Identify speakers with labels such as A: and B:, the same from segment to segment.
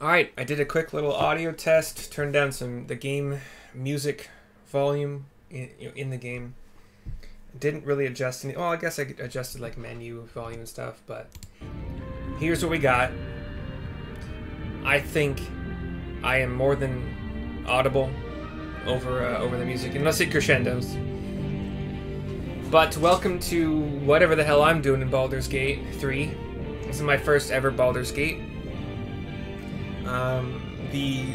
A: All right, I did a quick little audio test. Turned down some the game music volume in, in the game. Didn't really adjust any. Well, I guess I adjusted like menu volume and stuff, but here's what we got. I think I am more than audible over uh, over the music, unless it crescendos. But welcome to whatever the hell I'm doing in Baldur's Gate 3. This is my first ever Baldur's Gate. Um, the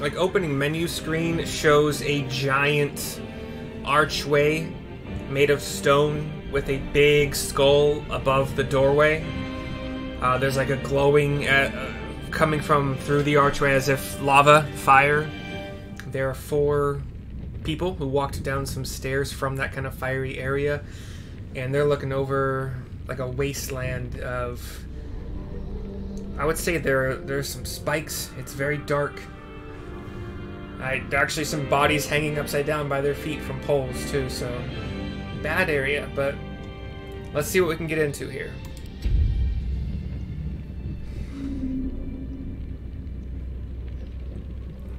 A: like opening menu screen shows a giant archway made of stone with a big skull above the doorway. Uh, there's like a glowing uh, uh, coming from through the archway as if lava, fire. There are four people who walked down some stairs from that kind of fiery area, and they're looking over like a wasteland of I would say there there's some spikes. It's very dark. I, actually some bodies hanging upside down by their feet from poles too. So bad area, but let's see what we can get into here.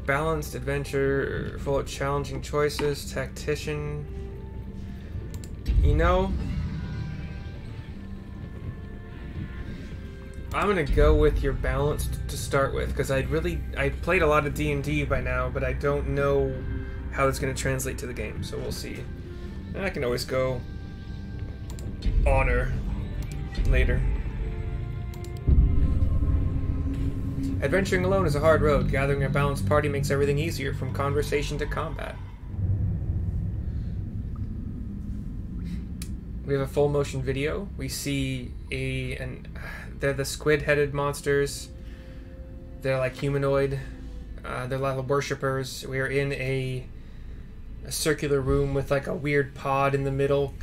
A: Balanced adventure, full of challenging choices, tactician. You know, I'm gonna go with your balanced to start with because I really I played a lot of D and D by now, but I don't know how it's gonna translate to the game. So we'll see. And I can always go honor later. Adventuring alone is a hard road. Gathering a balanced party makes everything easier, from conversation to combat. We have a full motion video. We see a an they're the squid-headed monsters. They're like humanoid. Uh, they're like worshippers. We are in a, a circular room with like a weird pod in the middle,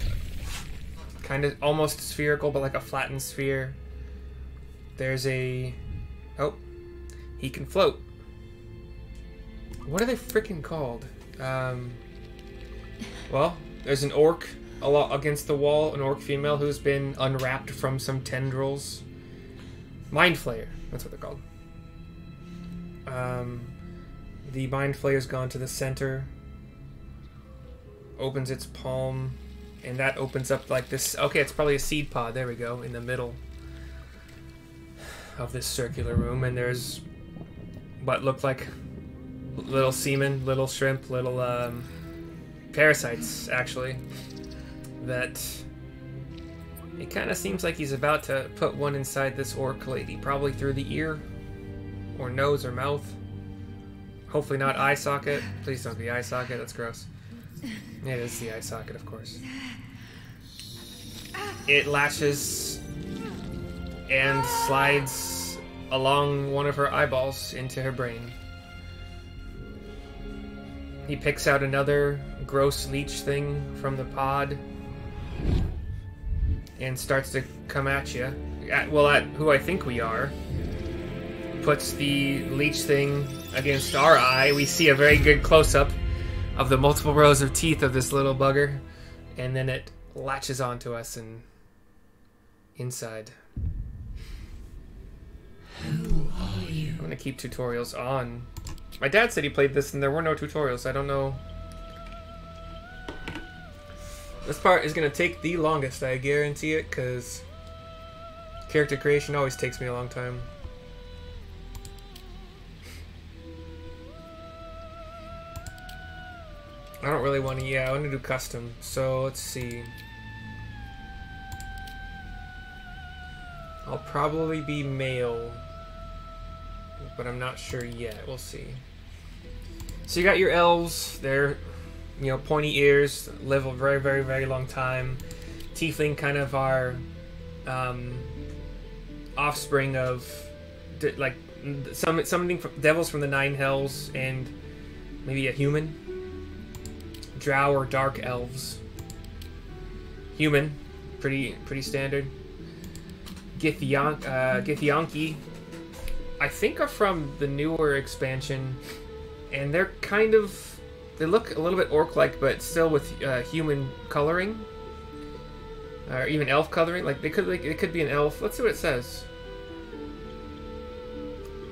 A: kind of almost spherical, but like a flattened sphere. There's a oh, he can float. What are they freaking called? Um, well, there's an orc a lot against the wall, an orc female who's been unwrapped from some tendrils. Mind Flayer. That's what they're called. Um, the Mind Flayer's gone to the center, opens its palm, and that opens up like this. Okay, it's probably a seed pod. There we go, in the middle of this circular room, and there's what look like little semen, little shrimp, little um, parasites, actually, that it kind of seems like he's about to put one inside this orc lady, probably through the ear, or nose, or mouth. Hopefully not eye socket. Please don't be eye socket, that's gross. It is the eye socket, of course. It lashes and slides along one of her eyeballs into her brain. He picks out another gross leech thing from the pod and starts to come at you. At, well, at who I think we are. Puts the leech thing against our eye. We see a very good close up of the multiple rows of teeth of this little bugger, and then it latches onto us and inside.
B: Who are you?
A: I'm gonna keep tutorials on. My dad said he played this and there were no tutorials. I don't know this part is going to take the longest, I guarantee it, because character creation always takes me a long time. I don't really want to, yeah, I want to do custom, so let's see. I'll probably be male, but I'm not sure yet, we'll see. So you got your elves, they're you know, pointy ears, live a very, very, very long time. Tiefling kind of are um, offspring of like some something from devils from the nine hells and maybe a human. Drow or dark elves. Human, pretty pretty standard. Githyank, uh, Githyanki, I think are from the newer expansion, and they're kind of they look a little bit orc-like, but still with uh, human coloring, or even elf coloring. Like they could, like it could be an elf. Let's see what it says.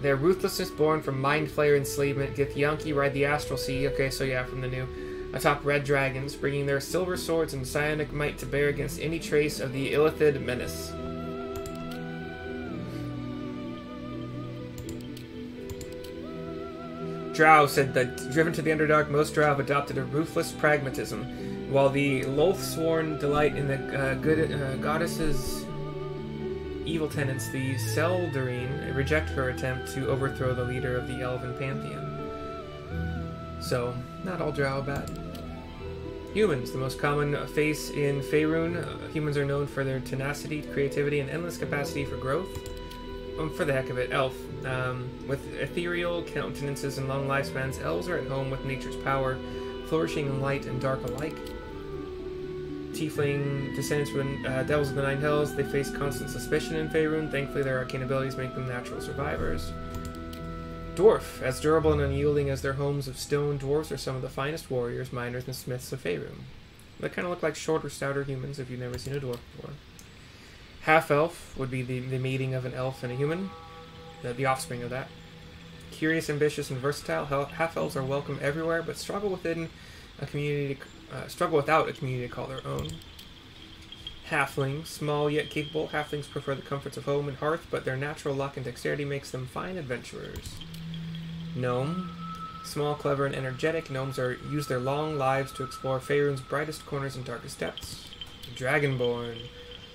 A: Their ruthlessness born from mind flayer enslavement. Githyanki ride the astral sea. Okay, so yeah, from the new. Atop red dragons, bringing their silver swords and psionic might to bear against any trace of the Illithid menace. Drow said that, driven to the Underdark, most Drow have adopted a ruthless pragmatism, while the Lolth-sworn delight in the uh, good uh, goddess's evil tenets, the Seldarine reject her attempt to overthrow the leader of the Elven Pantheon. So, not all Drow bad. Humans, the most common face in Faerun. Uh, humans are known for their tenacity, creativity, and endless capacity for growth. Um, for the heck of it, elf. Um, with ethereal countenances and long lifespans, elves are at home with nature's power, flourishing in light and dark alike. Tiefling descendants from uh, devils of the Nine Hells, they face constant suspicion in Faerun. Thankfully, their arcane abilities make them natural survivors. Dwarf, as durable and unyielding as their homes of stone, dwarves are some of the finest warriors, miners, and smiths of Faerun. They kind of look like shorter, stouter humans if you've never seen a dwarf before. Half elf would be the, the mating of an elf and a human, the, the offspring of that. Curious, ambitious, and versatile, half elves are welcome everywhere, but struggle within a community, uh, struggle without a community to call their own. Halflings, small yet capable, halflings prefer the comforts of home and hearth, but their natural luck and dexterity makes them fine adventurers. Gnome, small, clever, and energetic, gnomes are use their long lives to explore Faerun's brightest corners and darkest depths. Dragonborn,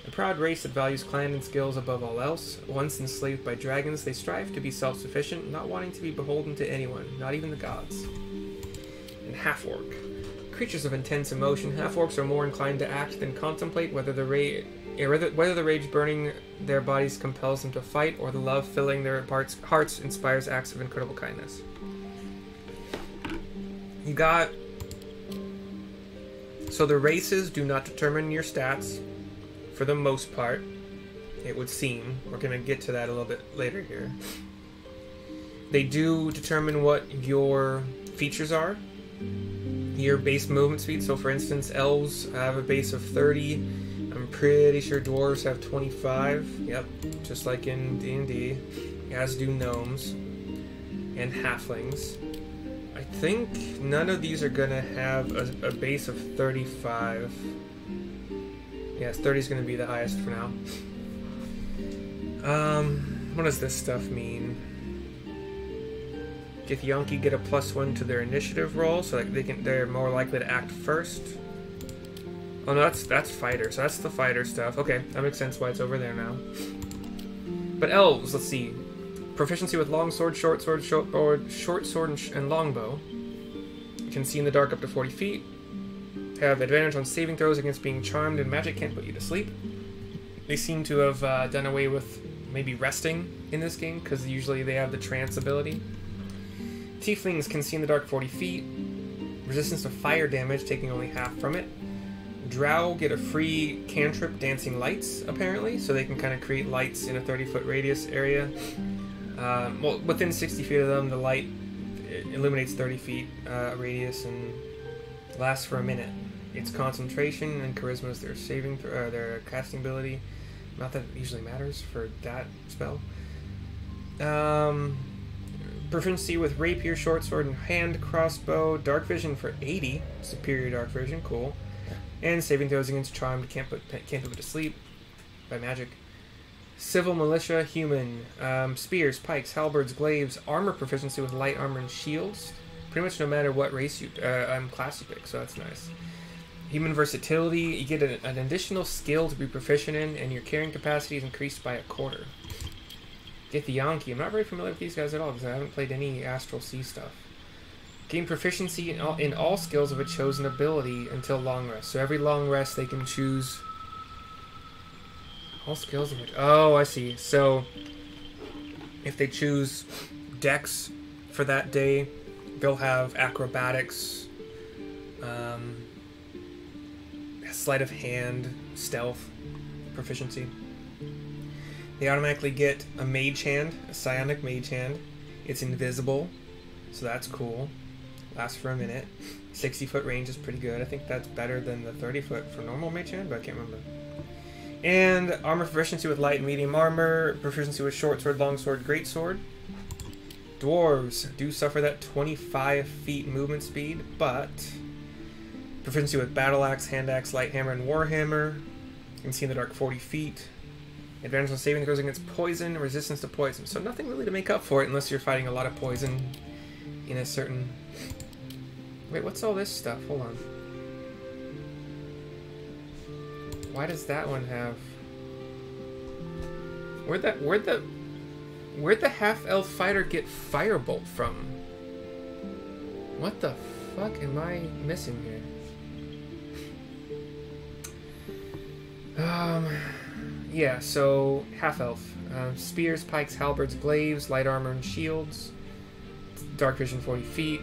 A: a proud race that values clan and skills above all else. Once enslaved by dragons, they strive to be self-sufficient, not wanting to be beholden to anyone, not even the gods. And half-orc. Creatures of intense emotion, half-orcs are more inclined to act than contemplate whether the ra- eh, whether, whether the rage burning their bodies compels them to fight or the love filling their parts, hearts inspires acts of incredible kindness. You got. So the races do not determine your stats for the most part, it would seem. We're going to get to that a little bit later here. They do determine what your features are, your base movement speed. So, for instance, elves have a base of 30. I'm pretty sure dwarves have 25. Yep, just like in D&D. As do gnomes and halflings. I think none of these are going to have a, a base of 35. Yes, 30 is going to be the highest for now. Um, what does this stuff mean? Get Githyanki get a plus one to their initiative roll, so like they can they're more likely to act first. Oh no, that's that's fighter, so that's the fighter stuff. Okay, that makes sense why it's over there now. But elves, let's see. Proficiency with long sword, short sword, short sword, short sword, and, and longbow. You can see in the dark up to 40 feet have advantage on saving throws against being charmed, and magic can't put you to sleep. They seem to have uh, done away with maybe resting in this game, because usually they have the trance ability. Tieflings can see in the dark 40 feet. Resistance to fire damage, taking only half from it. Drow get a free cantrip, Dancing Lights, apparently, so they can kind of create lights in a 30 foot radius area. Um, well, within 60 feet of them, the light illuminates 30 feet uh, radius and lasts for a minute. Its concentration and charisma is their saving, th- uh, their casting ability. Not that it usually matters for that spell. Um, proficiency with rapier, short sword, and hand crossbow. Dark vision for 80. Superior dark vision, cool. And saving throws against charmed, can't put can't put to sleep by magic. Civil militia, human, um, spears, pikes, halberds, glaives, armor proficiency with light armor and shields. Pretty much no matter what race you, uh, um, class you pick, so that's nice. Human versatility, you get an, an additional skill to be proficient in, and your carrying capacity is increased by a quarter. Githyanki, I'm not very familiar with these guys at all because I haven't played any Astral Sea stuff. Gain proficiency in all, in all skills of a chosen ability until long rest. So every long rest they can choose all skills of it. Oh, I see. So if they choose Dex for that day, they'll have acrobatics, um, sleight of hand, stealth, proficiency. They automatically get a mage hand, a psionic mage hand. It's invisible, so that's cool. Lasts for a minute. 60 foot range is pretty good. I think that's better than the 30 foot for normal mage hand, but I can't remember. And armor proficiency with light and medium armor, proficiency with short sword, long sword, great sword. Dwarves do suffer that 25 feet movement speed, but proficiency with battle axe, hand axe, light hammer, and warhammer. You can see in the dark 40 feet. Advantage on saving throws against poison, resistance to poison. So nothing really to make up for it unless you're fighting a lot of poison in a certain. Wait, what's all this stuff? Hold on. Why does that one have? Where'd that? Where'd the? Where'd the half elf fighter get firebolt from? What the fuck am I missing here? Um, yeah. So half elf, uh, spears, pikes, halberds, glaives, light armor, and shields. Dark vision, 40 feet.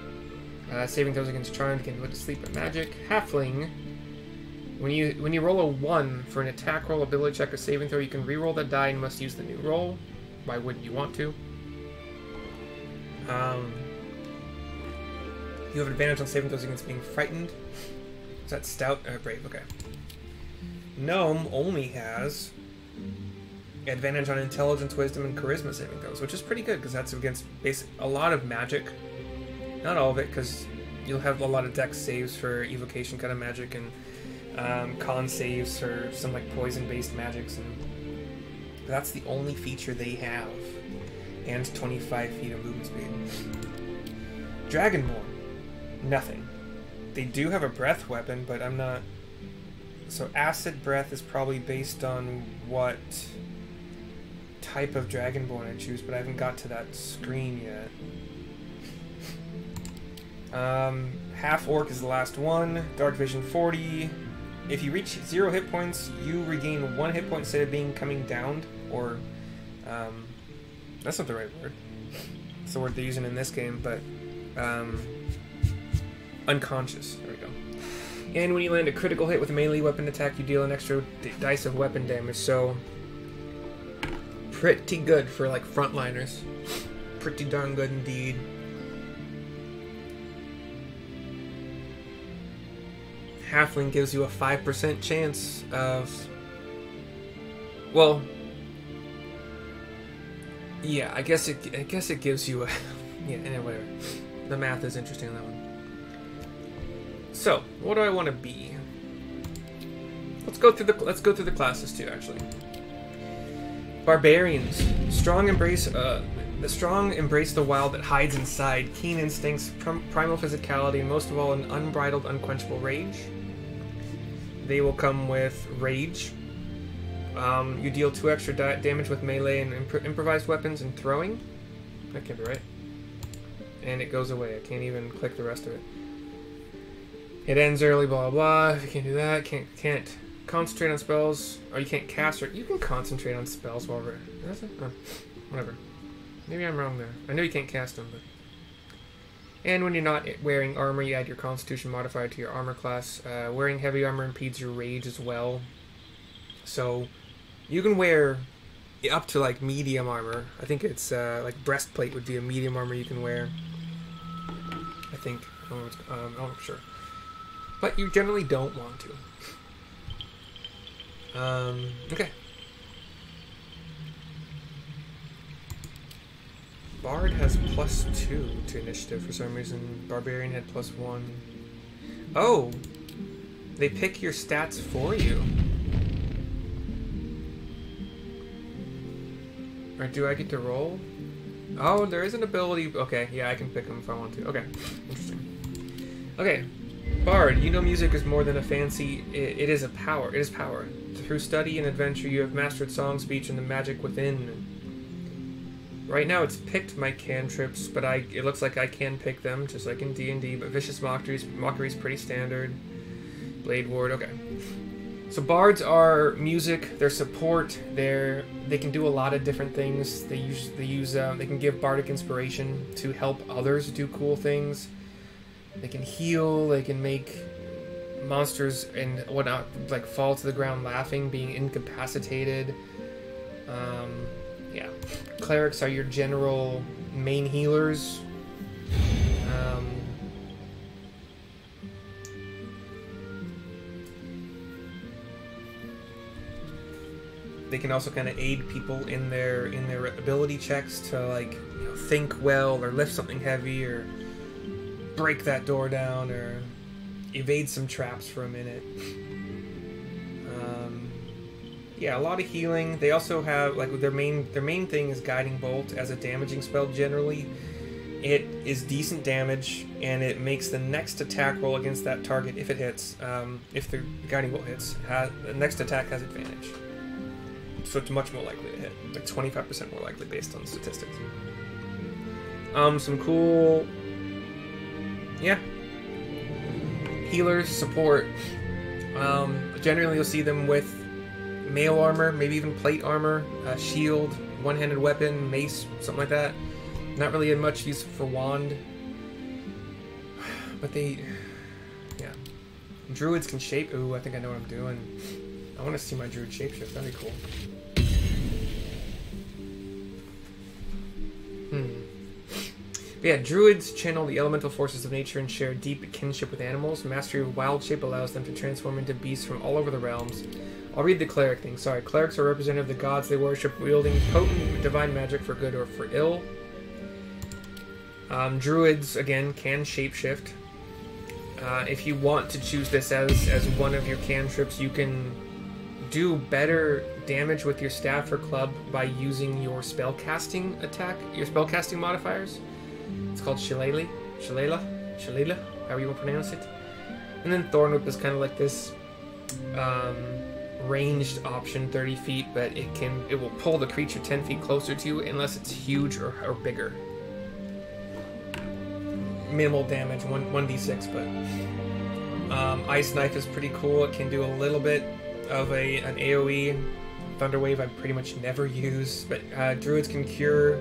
A: Uh, saving throws against charm can put to sleep at magic. Halfling. When you when you roll a one for an attack roll, ability check, or saving throw, you can re-roll the die and must use the new roll. Why wouldn't you want to? Um, you have advantage on saving throws against being frightened. Is that stout? Uh, brave. Okay. Gnome only has advantage on intelligence, wisdom, and charisma saving throws, which is pretty good because that's against basic a lot of magic. Not all of it, because you'll have a lot of dex saves for evocation kind of magic and um, con saves for some like poison-based magics, and that's the only feature they have. And 25 feet of movement speed. Dragonborn, nothing. They do have a breath weapon, but I'm not. So acid breath is probably based on what type of Dragonborn I choose, but I haven't got to that screen yet. Um, half orc is the last one. Dark vision 40. If you reach zero hit points, you regain one hit point instead of being coming down, or um, that's not the right word. It's the word they're using in this game, but um, unconscious. And when you land a critical hit with a melee weapon attack, you deal an extra dice of weapon damage. So pretty good for like frontliners. Pretty darn good indeed. Halfling gives you a 5% chance of. Well. Yeah, I guess it. I guess it gives you a. Yeah, anyway, whatever. The math is interesting on that one. So, what do I want to be? Let's go through the. Let's go through the classes too, actually. Barbarians, strong embrace. Uh, the strong embrace the wild that hides inside, keen instincts, prim- primal physicality, and most of all, an unbridled, unquenchable rage. They will come with rage. Um, you deal two extra da- damage with melee and imp- improvised weapons and throwing. That can't be right. And it goes away. I can't even click the rest of it. It ends early, blah blah. you can't do that, can't can't concentrate on spells, or you can't cast or you can concentrate on spells while we're? Oh, whatever. Maybe I'm wrong there. I know you can't cast them, but. And when you're not wearing armor, you add your Constitution modifier to your armor class. Uh, wearing heavy armor impedes your rage as well. So, you can wear up to like medium armor. I think it's uh, like breastplate would be a medium armor you can wear. I think. I don't know what's, um, I'm sure. But you generally don't want to. Um, okay. Bard has plus two to initiative for some reason. Barbarian had plus one. Oh! They pick your stats for you. Or do I get to roll? Oh, there is an ability. Okay, yeah, I can pick them if I want to. Okay, interesting. Okay, Bard, you know music is more than a fancy. It, it is a power. It is power. Through study and adventure, you have mastered song, speech, and the magic within. Right now, it's picked my cantrips, but I it looks like I can pick them, just like in D and D. But vicious mockeries, mockery's pretty standard. Blade ward, okay. So bards are music. They're support. They're they can do a lot of different things. They use they use uh, they can give bardic inspiration to help others do cool things. They can heal. They can make monsters and whatnot like fall to the ground laughing, being incapacitated. Um, yeah, clerics are your general main healers. Um, they can also kind of aid people in their in their ability checks to like you know, think well or lift something heavy or break that door down or evade some traps for a minute. Um, yeah, a lot of healing. They also have like their main their main thing is guiding bolt as a damaging spell generally. It is decent damage, and it makes the next attack roll against that target if it hits. Um, if the guiding bolt hits, the next attack has advantage. So it's much more likely to hit, like 25% more likely based on statistics. Um, some cool, yeah, healers support. Um, generally, you'll see them with mail armor, maybe even plate armor, shield, one-handed weapon, mace, something like that. Not really in much use for wand, but they, yeah. Druids can shape. Ooh, I think I know what I'm doing. I want to see my druid shapeshift. That'd be cool. Yeah, druids channel the elemental forces of nature and share deep kinship with animals. Mastery of wild shape allows them to transform into beasts from all over the realms. I'll read the cleric thing. Sorry, clerics are representative of the gods they worship, wielding potent divine magic for good or for ill. Um, druids again can shapeshift. Uh, if you want to choose this as as one of your cantrips, you can do better damage with your staff or club by using your spellcasting attack, your spellcasting modifiers. It's called Shillelagh, Shillelagh, Shillelagh, however you want to pronounce it. And then Thorn Whip is kind of like this um, ranged option, 30 feet, but it can it will pull the creature 10 feet closer to you unless it's huge or, or bigger. Minimal damage, one one d6, but um, Ice Knife is pretty cool. It can do a little bit of a an AOE. Thunder Wave I pretty much never use, but uh, Druids can cure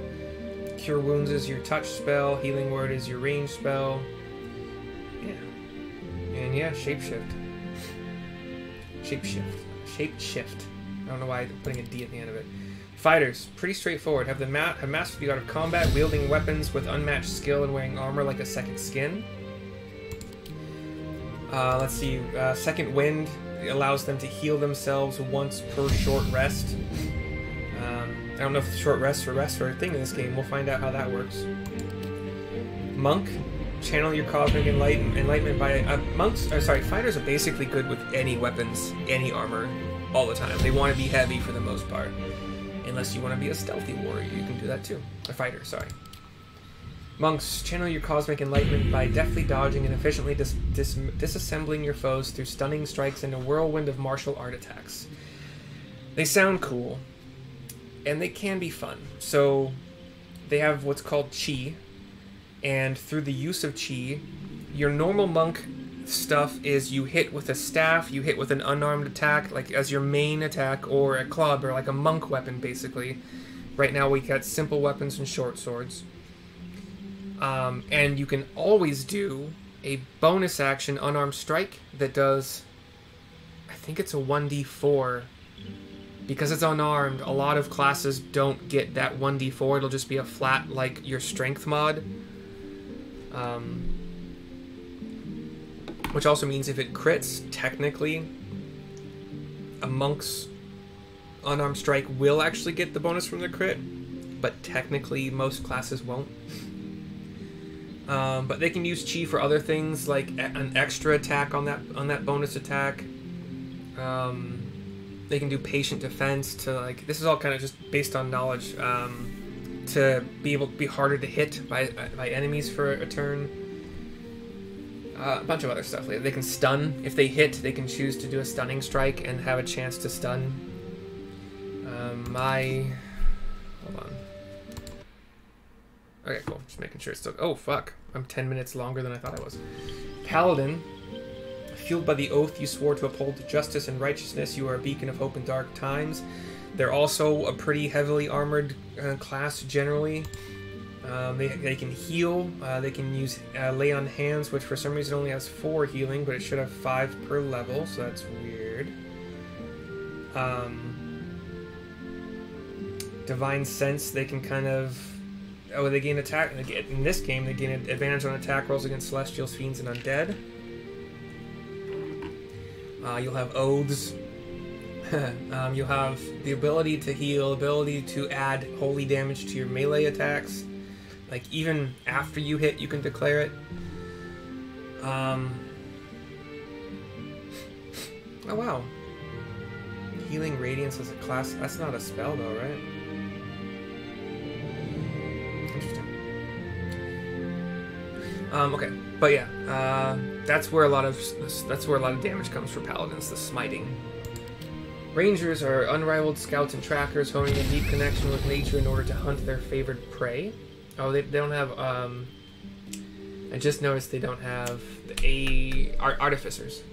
A: Cure Wounds is your touch spell. Healing Word is your range spell. Yeah, and yeah, Shapeshift. Shapeshift. Shapeshift. I don't know why I'm putting a D at the end of it. Fighters, pretty straightforward. Have the ma- have mastered the art of combat, wielding weapons with unmatched skill and wearing armor like a second skin. Uh, let's see. Uh, second wind allows them to heal themselves once per short rest. I don't know if short rests or rest are a thing in this game. We'll find out how that works. Monk, channel your cosmic enlighten- enlightenment by uh, monks. Or sorry, fighters are basically good with any weapons, any armor, all the time. They want to be heavy for the most part, unless you want to be a stealthy warrior. You can do that too. A fighter, sorry. Monks, channel your cosmic enlightenment by deftly dodging and efficiently dis- dis- disassembling your foes through stunning strikes and a whirlwind of martial art attacks. They sound cool, and they can be fun. So, they have what's called chi, and through the use of chi, your normal monk stuff is you hit with a staff, you hit with an unarmed attack, like as your main attack, or a club, or like a monk weapon, basically. Right now, we got simple weapons and short swords. Um, and you can always do a bonus action unarmed strike that does, I think it's a 1d4. Because it's unarmed, a lot of classes don't get that 1d4. It'll just be a flat, like your strength mod. Um, which also means if it crits, technically, a monk's unarmed strike will actually get the bonus from the crit, but technically most classes won't. Um, but they can use chi for other things like an extra attack on that on that bonus attack. Um, they can do patient defense to like this is all kind of just based on knowledge um, to be able to be harder to hit by by enemies for a turn. Uh, a bunch of other stuff. They can stun if they hit. They can choose to do a stunning strike and have a chance to stun. Um, my hold on. Okay, cool. Just making sure it's still. Oh fuck! I'm ten minutes longer than I thought I was. Paladin, fueled by the oath you swore to uphold justice and righteousness, you are a beacon of hope in dark times. They're also a pretty heavily armored uh, class generally. Um, they, they can heal. Uh, they can use uh, lay on hands, which for some reason only has four healing, but it should have five per level, so that's weird. Um, divine sense. They can kind of Oh, they gain attack. In this game, they gain an advantage on attack rolls against celestials, fiends, and undead. Uh, you'll have oaths. um, you'll have the ability to heal, ability to add holy damage to your melee attacks. Like even after you hit, you can declare it. Um. Oh wow. Healing Radiance as a class. That's not a spell though, right? Um, okay, but yeah, uh, that's where a lot of that's where a lot of damage comes for paladins. The smiting. Rangers are unrivaled scouts and trackers, honing a deep connection with nature in order to hunt their favored prey. Oh, they, they don't have. Um, I just noticed they don't have the a art, artificers.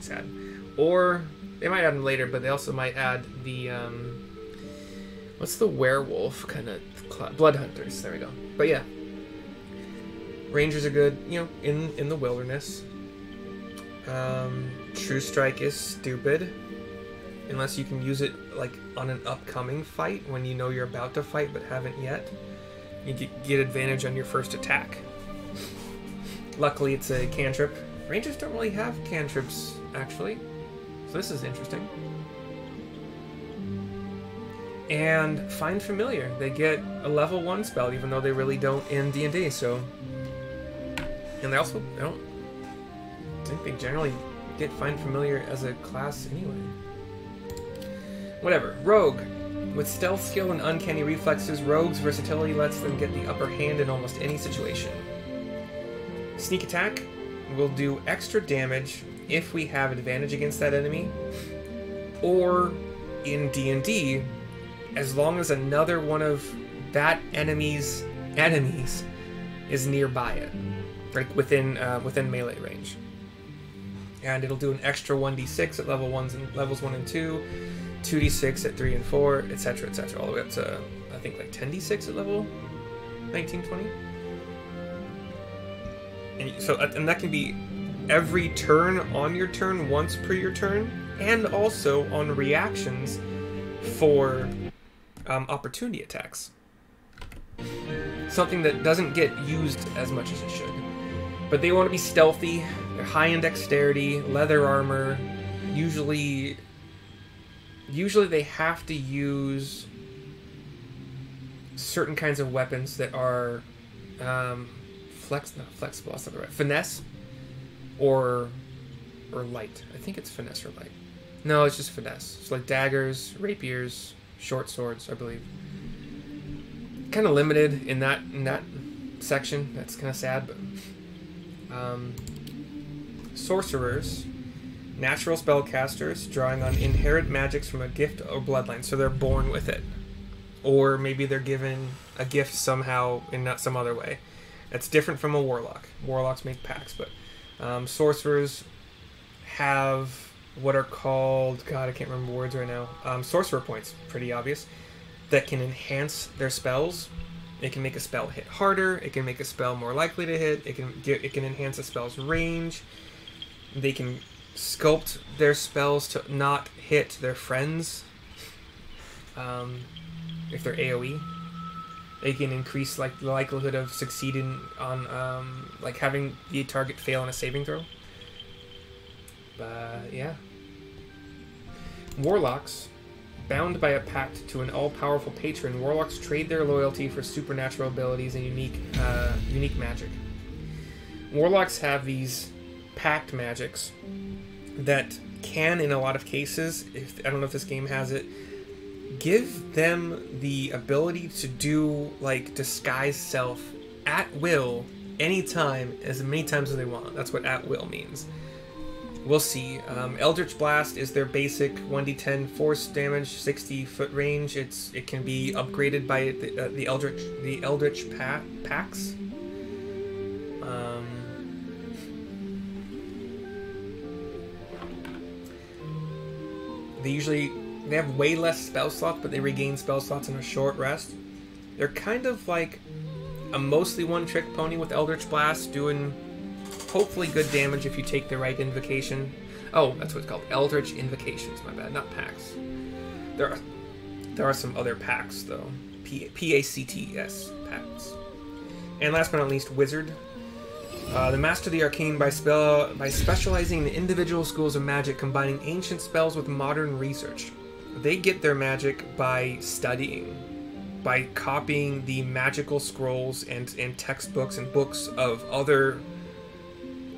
A: Sad. Or they might add them later, but they also might add the um, what's the werewolf kind of blood hunters. There we go. But yeah, rangers are good. You know, in in the wilderness. Um, True strike is stupid unless you can use it like on an upcoming fight when you know you're about to fight but haven't yet. You get, advantage on your first attack. Luckily, it's a cantrip. Rangers don't really have cantrips, actually. So this is interesting. And Find Familiar. They get a level 1 spell, even though they really don't in D&D, so... And they also, don't... Think they generally get Find Familiar as a class anyway. Whatever. Rogue. With stealth skill and uncanny reflexes, Rogue's versatility lets them get the upper hand in almost any situation. Sneak attack will do extra damage if we have advantage against that enemy, or in D&D, as long as another one of that enemy's enemies is nearby it, like within uh, within melee range. And it'll do an extra 1d6 at level ones and levels one and two, 2d6 at 3 and 4, etc., etc., all the way up to, I think, like 10d6 at level 19, 20. And so, and that can be every turn on your turn, once per your turn, and also on reactions for um, opportunity attacks. Something that doesn't get used as much as it should. But they want to be stealthy, they're high in dexterity, leather armor, usually usually they have to use certain kinds of weapons that are um, flex, not flexible. That's not the right finesse, or or light. I think it's finesse or light. No, it's just finesse. It's like daggers, rapiers, short swords, I believe. Kind of limited in that in that section. That's kind of sad, but um, sorcerers natural spellcasters drawing on inherent magics from a gift or bloodline, so they're born with it, or maybe they're given a gift somehow in not some other way. That's different from a warlock. Warlocks make packs, but um, sorcerers have what are called God, I can't remember words right now. Um, sorcerer points, pretty obvious, that can enhance their spells. It can make a spell hit harder. It can make a spell more likely to hit. It can get, it can enhance a spell's range. They can sculpt their spells to not hit their friends. Um, if they're AOE, they can increase like the likelihood of succeeding on um, like having the target fail on a saving throw. But yeah, warlocks. Bound by a pact to an all-powerful patron, warlocks trade their loyalty for supernatural abilities and unique, uh, unique magic. Warlocks have these pact magics that can, in a lot of cases, if I don't know if this game has it, give them the ability to do like disguise self at will anytime as many times as they want. That's what at will means. We'll see. Um, Eldritch Blast is their basic 1d10 force damage, 60 foot range. It's it can be upgraded by the, uh, the Eldritch the Eldritch pa- packs. Um, They usually they have way less spell slots, but they regain spell slots in a short rest. They're kind of like a mostly one-trick pony with Eldritch Blast, doing hopefully good damage if you take the right invocation. Oh, that's what it's called, Eldritch Invocations. My bad, not packs. There are there are some other packs though. P A C T S packs. And last but not least, Wizard. Uh, the master of the arcane by spell by specializing in individual schools of magic, combining ancient spells with modern research. They get their magic by studying, by copying the magical scrolls and, and textbooks and books of other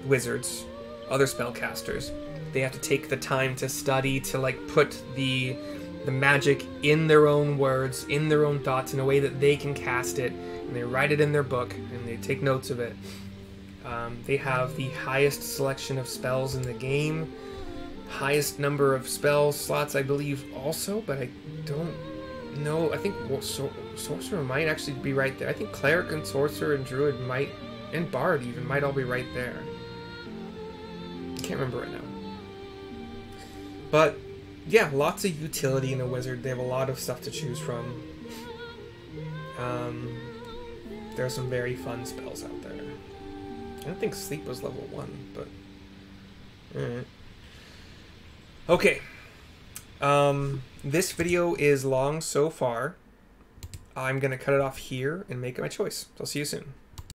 A: wizards, other spellcasters. They have to take the time to study to like put the the magic in their own words, in their own thoughts, in a way that they can cast it, and they write it in their book and they take notes of it. Um, they have the highest selection of spells in the game, highest number of spell slots, I believe, also, but I don't know. I think well, Sor- sorcerer might actually be right there. I think cleric and sorcerer and druid might, and bard even might all be right there. Can't remember right now. But yeah, lots of utility in a wizard. They have a lot of stuff to choose from. Um, there are some very fun spells out there. I don't think sleep was level one, but alright. Okay. Um, this video is long so far. I'm gonna cut it off here and make my choice. I'll see you soon.